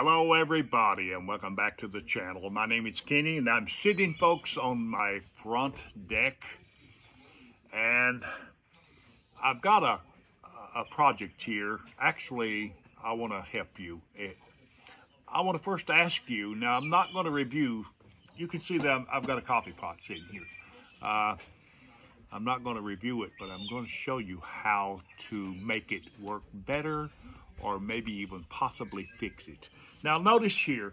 Hello everybody and welcome back to the channel. My name is Kenny and I'm sitting folks on my front deck and I've got a, a project here. Actually, I want to help you. I want to first ask you, now I'm not going to review, you can see that I've got a coffee pot sitting here. Uh, I'm not going to review it, but I'm going to show you how to make it work better or maybe even possibly fix it. Now notice here,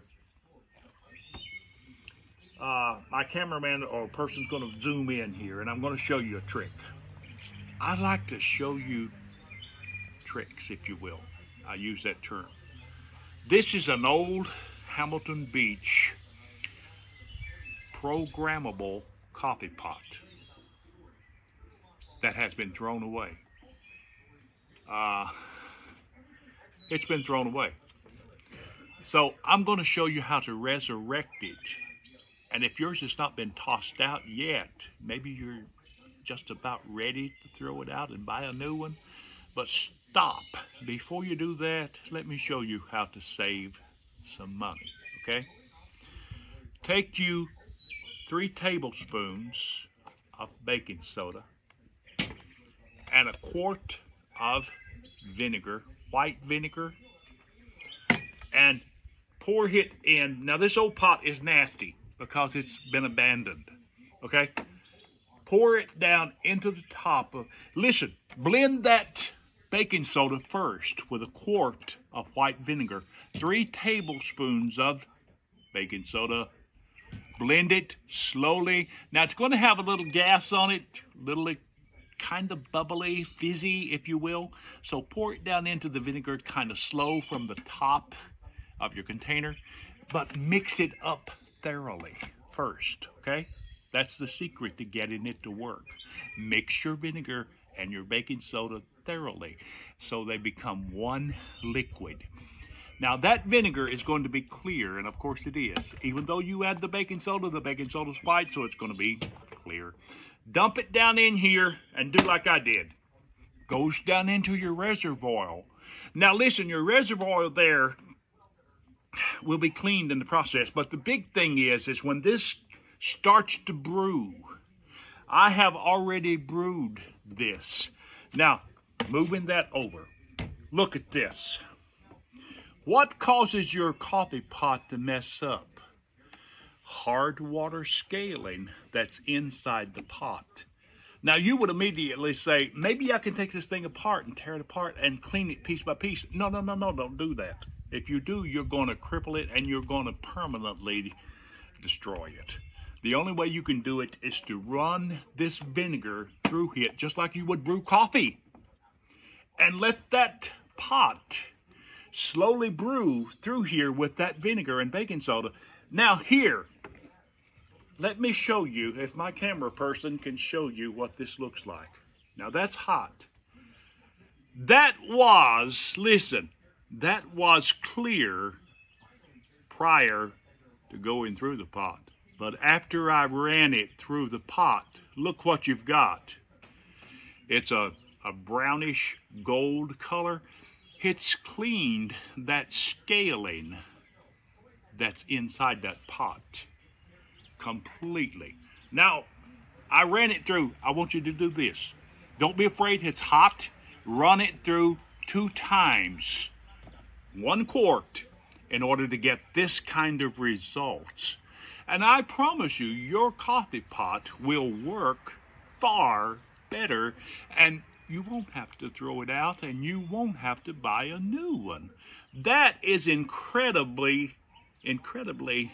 uh, my cameraman or person's going to zoom in here and I'm going to show you a trick. I like to show you tricks, if you will. I use that term. This is an old Hamilton Beach programmable coffee pot that has been thrown away. Uh, it's been thrown away. So I'm going to show you how to resurrect it. And if yours has not been tossed out yet, maybe you're just about ready to throw it out and buy a new one. But stop. Before you do that, let me show you how to save some money, okay? Take you three tablespoons of baking soda and a quart of vinegar, white vinegar, and pour it in. Now this old pot is nasty because it's been abandoned, okay? Pour it down into the top of, listen, blend that baking soda first with a quart of white vinegar, three tablespoons of baking soda, blend it slowly. Now it's going to have a little gas on it, little kind of bubbly, fizzy, if you will. So pour it down into the vinegar kind of slow from the top of your container, but mix it up thoroughly first, okay? That's the secret to getting it to work. Mix your vinegar and your baking soda thoroughly so they become one liquid. Now that vinegar is going to be clear, and of course it is. Even though you add the baking soda, the baking soda's white, so it's going to be clear. Dump it down in here and do like I did. Goes down into your reservoir. Now listen, your reservoir there will be cleaned in the process, but the big thing is, is when this starts to brew, I have already brewed this. Now, moving that over, look at this. What causes your coffee pot to mess up? hard water scaling that's inside the pot. Now you would immediately say, maybe I can take this thing apart and tear it apart and clean it piece by piece. No, no, no, no, don't do that. If you do, you're going to cripple it and you're going to permanently destroy it. The only way you can do it is to run this vinegar through it just like you would brew coffee. And let that pot slowly brew through here with that vinegar and baking soda. Now here, let me show you, if my camera person can show you what this looks like. Now that's hot. That was, listen, that was clear prior to going through the pot. But after I ran it through the pot, look what you've got. It's a, a brownish gold color. It's cleaned that scaling that's inside that pot completely. Now, I ran it through. I want you to do this. Don't be afraid it's hot. Run it through two times, one quart, in order to get this kind of results. And I promise you, your coffee pot will work far better and you won't have to throw it out and you won't have to buy a new one. That is incredibly, incredibly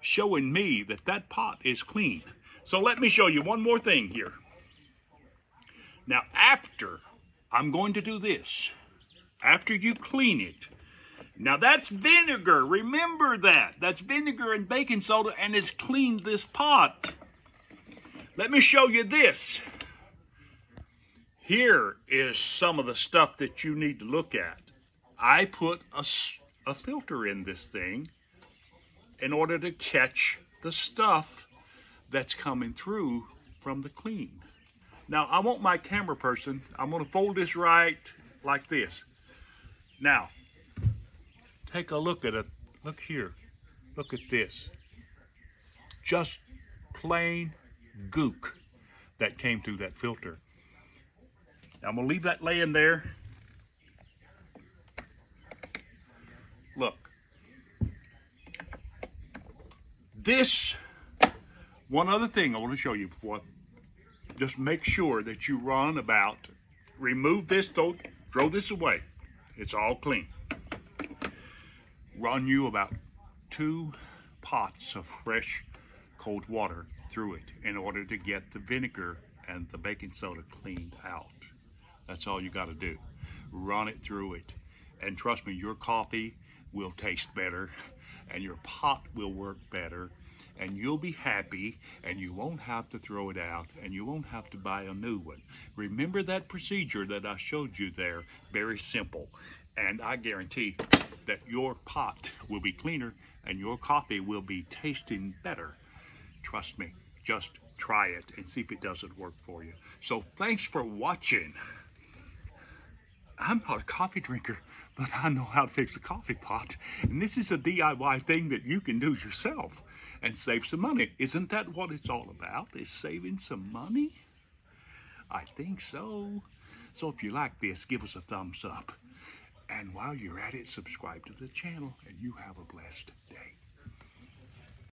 showing me that that pot is clean. So let me show you one more thing here. Now, after I'm going to do this, after you clean it, now that's vinegar. Remember that. That's vinegar and baking soda, and it's cleaned this pot. Let me show you this. Here is some of the stuff that you need to look at. I put a, a filter in this thing in order to catch the stuff that's coming through from the clean. Now, I want my camera person, I'm gonna fold this right like this. Now, take a look at it. Look here. Look at this. Just plain gook that came through that filter. Now I'm gonna leave that laying there. Look. This, one other thing I want to show you before, just make sure that you run about, remove this, throw, throw this away. It's all clean. Run you about two pots of fresh cold water through it in order to get the vinegar and the baking soda cleaned out. That's all you got to do. Run it through it. And trust me, your coffee will taste better and your pot will work better and you'll be happy and you won't have to throw it out and you won't have to buy a new one. Remember that procedure that I showed you there? Very simple. And I guarantee that your pot will be cleaner and your coffee will be tasting better. Trust me, just try it and see if it doesn't work for you. So thanks for watching. I'm not a coffee drinker, but I know how to fix a coffee pot. And this is a DIY thing that you can do yourself and save some money. Isn't that what it's all about? Is saving some money? I think so. So if you like this, give us a thumbs up. And while you're at it, subscribe to the channel and you have a blessed day.